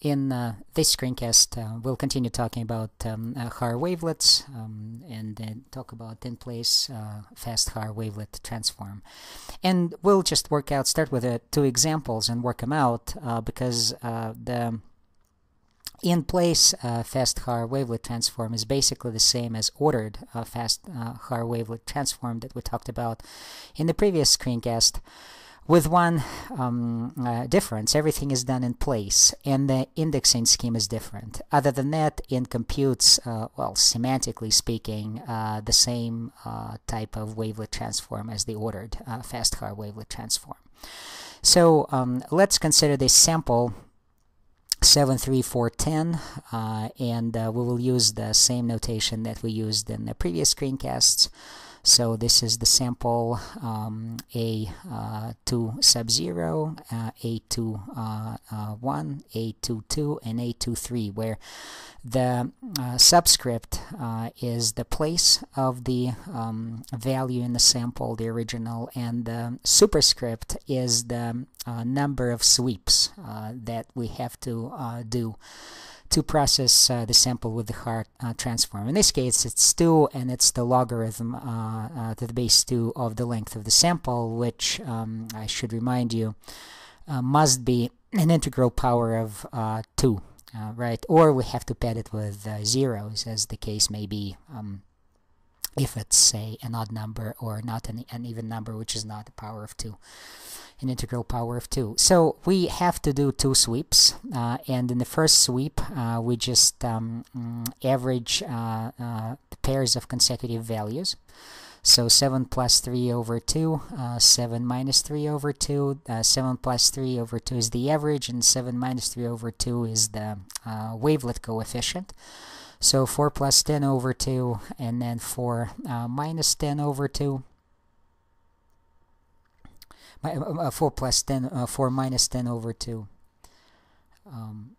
In uh, this screencast, uh, we'll continue talking about um, uh, Haar wavelets um, and then talk about in-place uh, fast Haar wavelet transform. And we'll just work out, start with uh, two examples and work them out uh, because the in-place fast Haar wavelet transform is basically the same as ordered fast Haar wavelet transform that we talked about in the previous screencast with one um, uh, difference, everything is done in place and the indexing scheme is different. Other than that, in computes, uh, well, semantically speaking, uh, the same uh, type of wavelet transform as the ordered uh, fast Haar wavelet transform. So um, let's consider this sample 73410 uh, and we will use the same notation that we used in the previous screencasts. So this is the sample um, A2 uh, sub 0, uh, A2 uh, uh, 1, A22, and A23, where the uh, subscript uh, is the place of the um, value in the sample, the original, and the superscript is the number of sweeps that we have to do to process uh, the sample with the Haar uh, transform. In this case, it's 2 and it's the logarithm uh, uh, to the base 2 of the length of the sample, which um, I should remind you uh, must be an integral power of 2, right? Or we have to pad it with zeros, as the case may be. Um, if it's say an odd number or not an, an even number which is not the power of 2 an integral power of 2. So we have to do two sweeps uh, and in the first sweep uh, we just um, mm, average uh, uh, pairs of consecutive values. So 7 plus 3 over 2, uh, 7 minus 3 over 2, uh, 7 plus 3 over 2 is the average and 7 minus 3 over 2 is the wavelet coefficient. So 4 plus 10 over 2 and then 4 minus 10 over 2 uh, uh, 4 plus 10, uh, 4 minus 10 over 2. Um,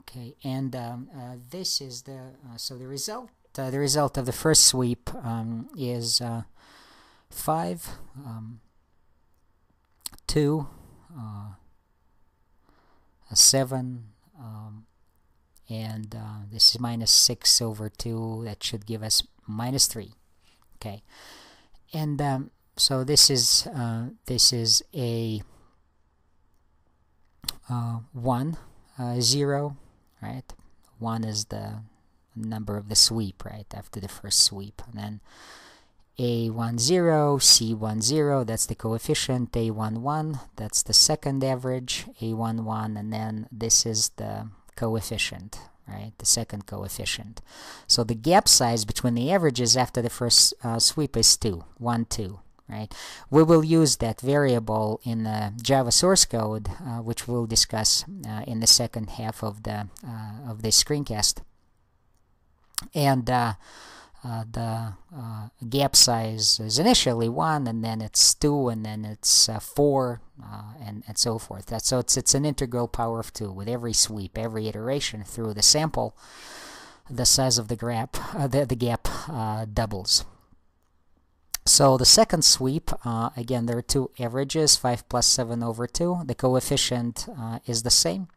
okay, and um, uh, this is the, uh, so the result, uh, the result of the first sweep um, is 5, um, 2, 7, um, and this is minus 6 over 2, that should give us minus 3. Okay, and um, so this is uh, this is a uh, 1 uh, 0 right? 1 is the number of the sweep right? After the first sweep. And then a10 c10 that's the coefficient. A11 that's the second average. A11 and then this is the coefficient right the second coefficient so the gap size between the averages after the first uh, sweep is 2 1 2 right? We will use that variable in the Java source code, uh, which we'll discuss uh, in the second half of the uh, of this screencast. And uh, the uh, gap size is initially one, and then it's two, and then it's four, and and so forth. That so it's it's an integral power of two with every sweep, every iteration through the sample. The size of the gap, the the gap doubles. So the second sweep, uh, again, there are two averages, 5 plus 7 over 2. The coefficient uh, is the same.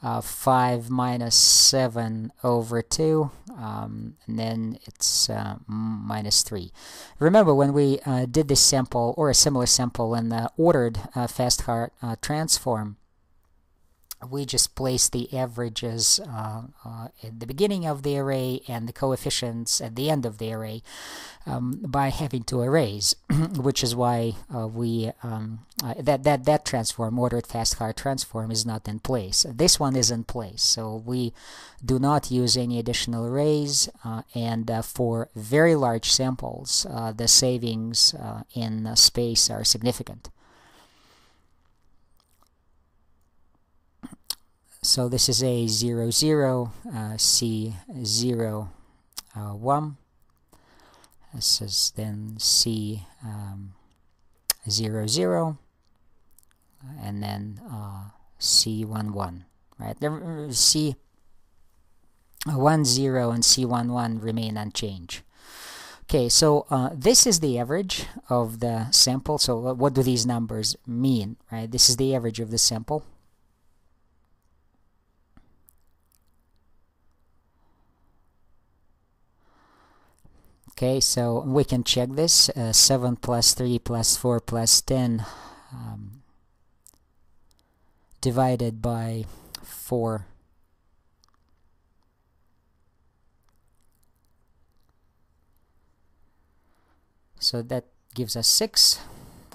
Uh, 5 minus 7 over 2, um, and then it's uh, minus 3. Remember when we uh, did this sample, or a similar sample in the ordered uh, fast Haar transform, we just place the averages uh, uh, at the beginning of the array and the coefficients at the end of the array um, by having two arrays, which is why uh, we um, uh, that that that transform ordered fast Haar transform is not in place. This one is in place, so we do not use any additional arrays, uh, and uh, for very large samples, the savings in space are significant. So this is a 0, 0, uh, C 0, uh, 1. This is then C um, 0, 0, and then uh, C 1, 1. Right? The, uh, C 1, 0 and C 1, 1 remain unchanged. Okay, so uh, this is the average of the sample. So what do these numbers mean, right? This is the average of the sample Okay, so we can check this. Uh, 7 plus 3 plus 4 plus 10 um, divided by 4 so that gives us 6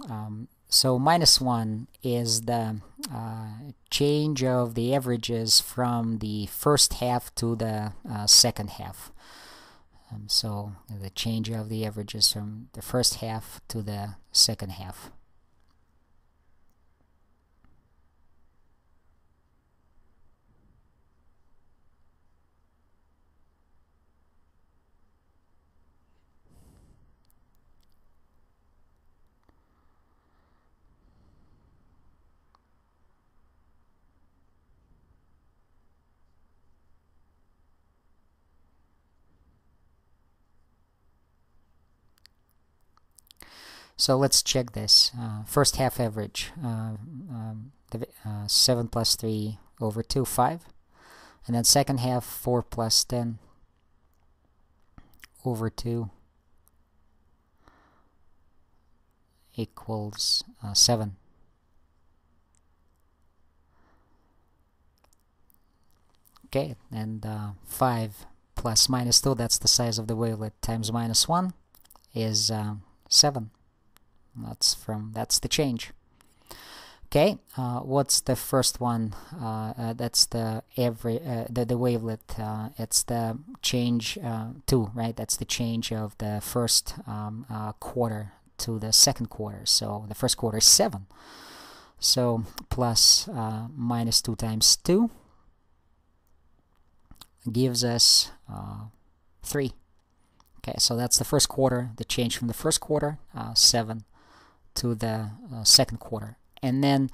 um, so minus 1 is the uh, change of the averages from the first half to the uh, second half um, so the change of the averages from the first half to the second half So let's check this. Uh, first half average, uh, um, the, uh, 7 plus 3 over 2, 5. And then second half, 4 plus 10 over 2 equals uh, 7. Okay, and uh, 5 plus minus 2, that's the size of the wavelet, times minus 1 is uh, 7. That's from that's the change. Okay, uh, what's the first one? Uh, uh, that's the every uh, the the wavelet. Uh, it's the change uh, two, right? That's the change of the first um, quarter to the second quarter. So the first quarter is seven. So plus minus two times two gives us three. Okay, so that's the first quarter. The change from the first quarter, seven to the uh, second quarter. And then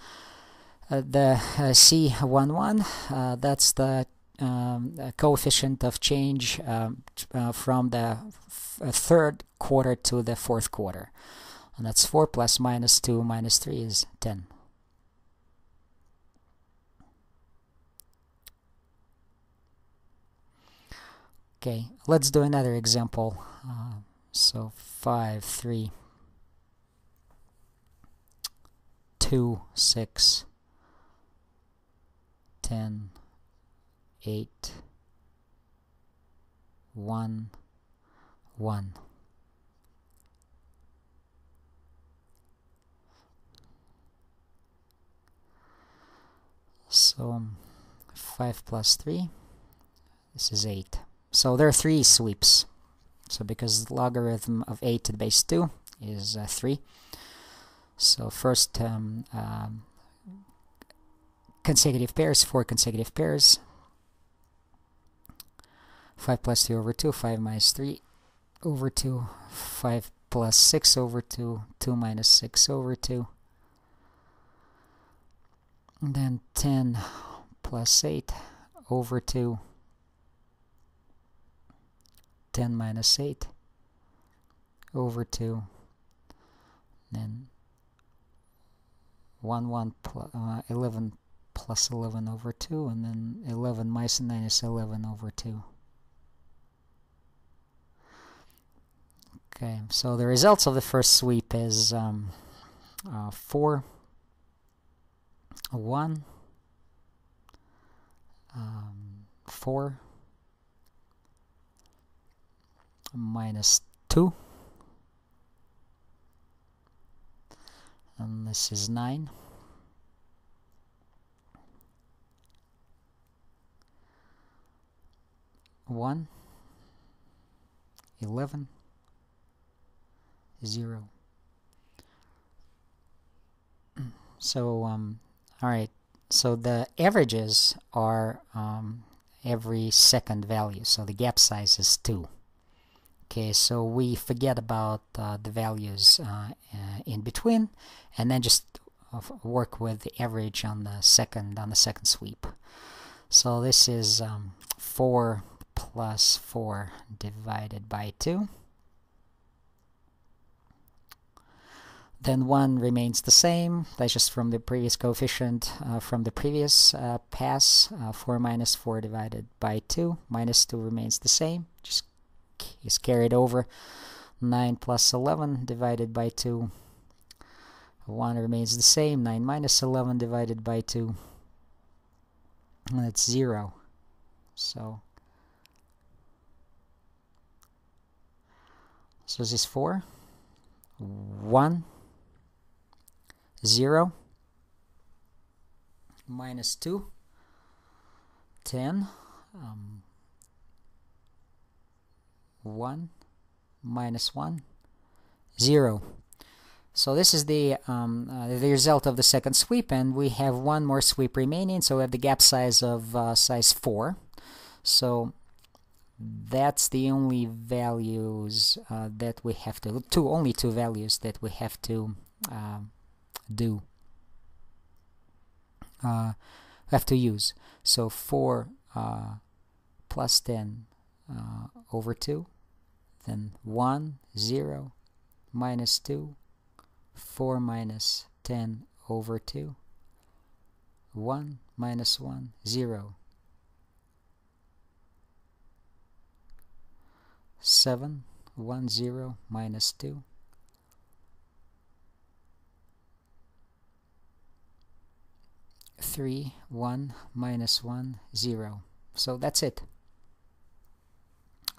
uh, the uh, C11, that's the um, coefficient of change um, from the third quarter to the fourth quarter. And that's 4 plus minus 2 minus 3 is 10. Okay, let's do another example. Uh, so 5, 3, two, six, ten, eight, one, one. So 5 plus 3, this is 8. So there are three sweeps. So because logarithm of 8 to the base 2 is uh, 3, so first um, um, consecutive pairs, four consecutive pairs. 5 plus 2 over 2, 5 minus 3 over 2, 5 plus 6 over 2, 2 minus 6 over 2. And then 10 plus 8 over 2, 10 minus 8 over 2, then 1 1 plus, uh, 11 plus 11 over 2 and then 11 minus 9 is 11 over 2 okay so the results of the first sweep is um, uh, 4 1 um, 4 minus 2 and this is 9 1 11 0 so um all right. So the averages are um, every second value. So the gap size is 2 Okay, so we forget about uh, the values uh, uh, in between and then just uh, work with the average on the second on the second sweep. So this is um, 4 plus 4 divided by 2. Then 1 remains the same. That's just from the previous coefficient uh, from the previous uh, pass. 4 minus 4 divided by 2. Minus 2 remains the same. Just is carried over. 9 plus 11 divided by 2. 1 remains the same. 9 minus 11 divided by 2. And it's 0. So, so this is 4. 1. 0 minus 2 10 um, 1 minus 1 0 so this is the um, uh, the result of the second sweep and we have one more sweep remaining so we have the gap size of uh, size 4 so that's the only values uh, that we have to two only two values that we have to um, do uh, have to use. So 4 uh, plus 10 uh, over 2 then 1 0 minus 2 4 minus 10 over 2 1 minus 1 0 7 1 0 minus 2 3 1 minus 1 0 so that's it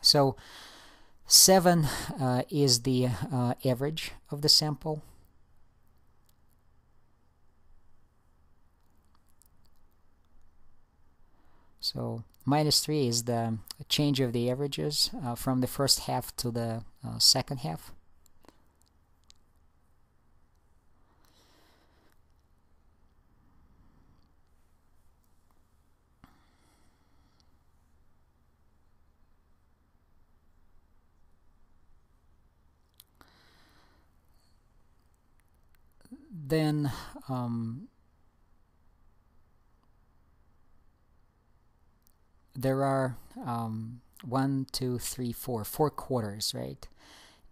so 7 uh, is the uh, average of the sample So minus 3 is the change of the averages uh, from the first half to the uh, second half. Then um, there are um, one, two, three, four, four quarters, right?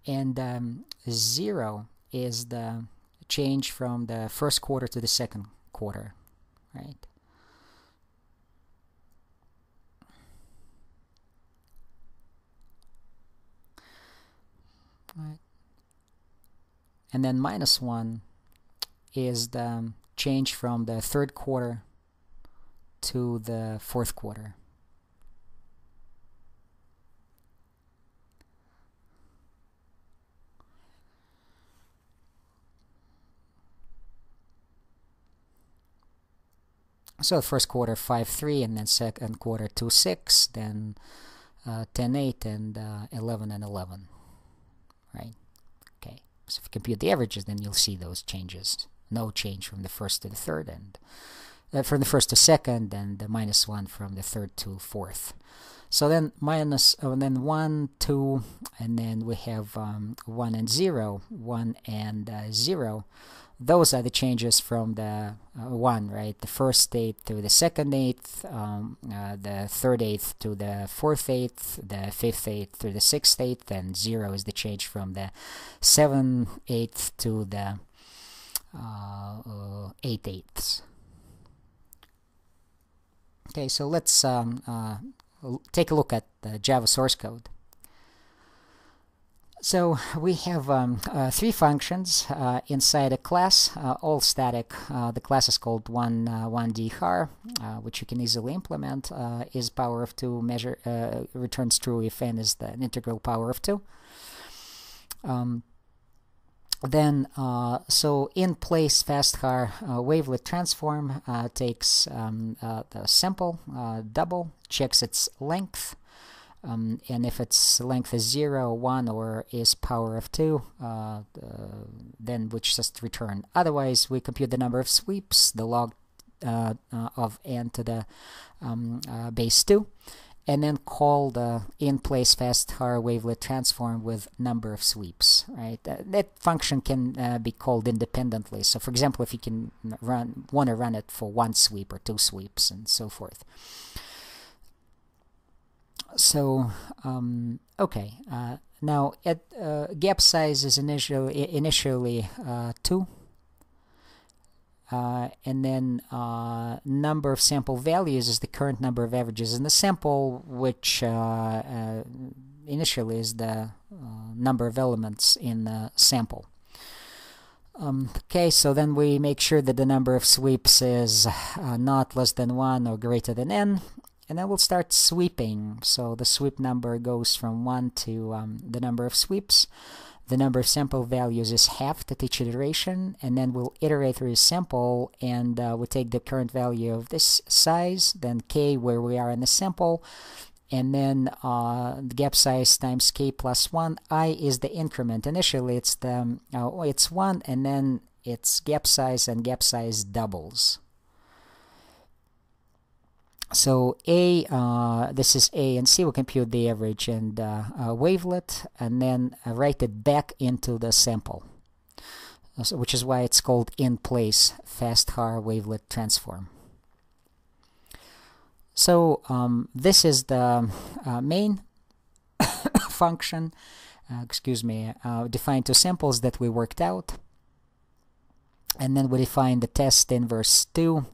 And um, zero is the change from the first quarter to the second quarter, right? Right. And then minus one is the change from the third quarter to the fourth quarter. So first quarter 5-3 and then second quarter 2-6, then 10-8 uh, and uh, 11 and 11, right? Okay, so if you compute the averages, then you'll see those changes. No change from the first to the third, and uh, from the first to second, and the minus one from the third to fourth. So then minus, oh, then 1, 2, and then we have um, 1 and zero, one and uh, 0 those are the changes from the uh, one right? The first eighth to the second eighth um, uh, the third eighth to the fourth eighth the fifth eighth to the sixth eighth and zero is the change from the seventh eighth to the uh, uh, eight eighths okay so let's um, uh, take a look at the java source code so we have um, uh, three functions uh, inside a class, uh, all static. The class is called one 1d uh, which you can easily implement. is power of 2 measure returns true if n is the integral power of 2. Um, then, so in place fast Haar wavelet transform takes um, the sample double, checks its length, um, and if its length is 0, 1, or is power of 2, uh, uh, then we just return. Otherwise, we compute the number of sweeps, the log uh, uh of n to the um, uh, base 2, and then call the in-place fast fastchar wavelet transform with number of sweeps. Right, uh, that function can be called independently. So, for example, if you can run want to run it for one sweep or two sweeps and so forth so um, okay uh, now uh, gap size is initially initially uh, 2 uh, and then uh, number of sample values is the current number of averages in the sample which uh, initially is the uh, number of elements in the sample. Um, okay, so then we make sure that the number of sweeps is uh, not less than 1 or greater than n, and then we'll start sweeping. So the sweep number goes from 1 to um, the number of sweeps. The number of sample values is halved at each iteration, and then we'll iterate through the sample, and uh, we take the current value of this size, then k where we are in the sample, and then uh, the gap size times k plus 1. i is the increment. Initially, it's the uh, it's 1, and then it's gap size, and gap size doubles. So A, uh, this is A and C, we'll compute the average and uh, uh, wavelet and then uh, write it back into the sample, so, which is why it's called in-place fast-Haar wavelet transform. So um, this is the uh, main function, uh, excuse me, defined two samples that we worked out. And then we define the test inverse 2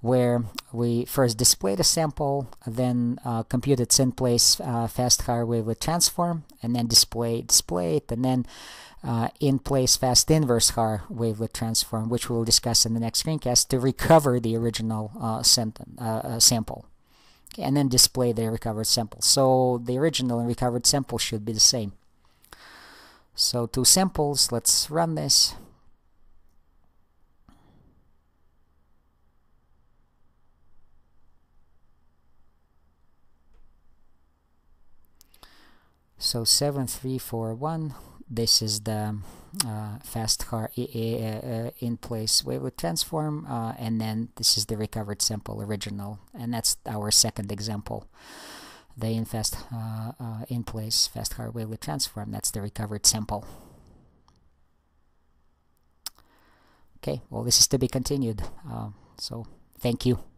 where we first display the sample, then uh, compute its in place uh, fast Haar wavelet transform, and then display display it, and then uh, in place fast inverse Haar wavelet transform, which we'll discuss in the next screencast to recover the original uh, uh, uh, sample. Okay, and then display the recovered sample. So the original and recovered sample should be the same. So two samples, let's run this. So 7341, this is the uh, fast uh, in place wavelet transform, uh, and then this is the recovered sample original, and that's our second example. The in fast uh, uh, in place fast Haar wavelet transform, that's the recovered sample. Okay, well, this is to be continued. Uh, so, thank you.